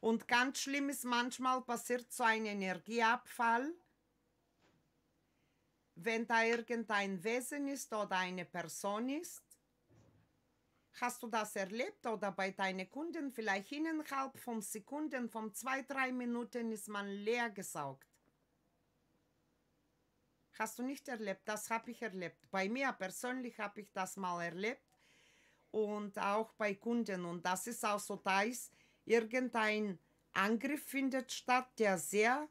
Und ganz schlimm ist, manchmal passiert so ein Energieabfall, wenn da irgendein Wesen ist oder eine Person ist. Hast du das erlebt oder bei deinen Kunden vielleicht innerhalb von Sekunden, von zwei, drei Minuten ist man leer gesaugt? Hast du nicht erlebt? Das habe ich erlebt. Bei mir persönlich habe ich das mal erlebt und auch bei Kunden. Und das ist auch so, da ist irgendein Angriff findet statt, der sehr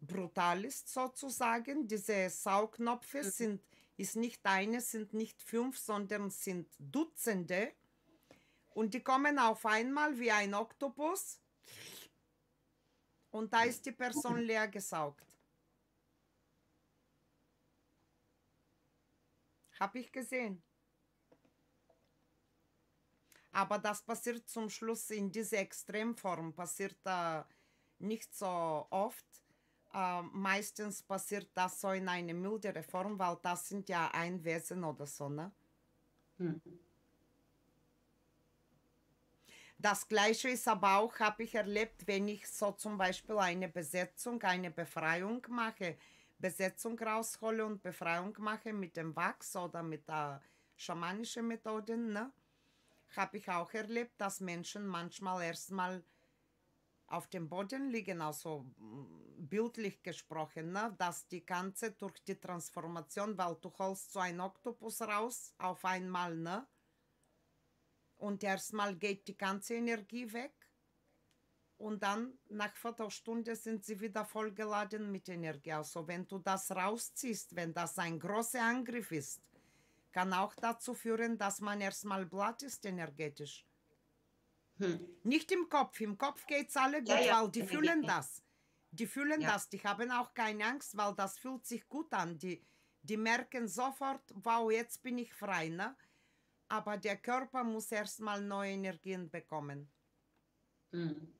brutal ist sozusagen. Diese Saugnopfe mhm. sind, ist nicht eine, sind nicht fünf, sondern sind Dutzende. Und die kommen auf einmal wie ein Oktopus. Und da ist die Person leer gesaugt. Habe ich gesehen. Aber das passiert zum Schluss in dieser Extremform, passiert äh, nicht so oft. Äh, meistens passiert das so in einer mildere Form, weil das sind ja ein Wesen oder so, ne? Hm. Das Gleiche ist aber auch, habe ich erlebt, wenn ich so zum Beispiel eine Besetzung, eine Befreiung mache, Besetzung raushole und Befreiung mache mit dem Wachs oder mit der schamanischen Methoden, ne? Habe ich auch erlebt, dass Menschen manchmal erstmal auf dem Boden liegen, also mm, bildlich gesprochen, ne? dass die ganze durch die Transformation, weil du holst so ein Oktopus raus auf einmal, ne? Und erstmal geht die ganze Energie weg und dann nach Viertelstunde sind sie wieder vollgeladen mit Energie. Also wenn du das rausziehst, wenn das ein großer Angriff ist, kann auch dazu führen, dass man erstmal blatt ist energetisch. Hm. Nicht im Kopf. Im Kopf geht es alle gut, ja, ja. weil die fühlen das. Die fühlen ja. das. Die haben auch keine Angst, weil das fühlt sich gut an. Die, die merken sofort, wow, jetzt bin ich frei. Ne? Aber der Körper muss erstmal neue Energien bekommen. Hm.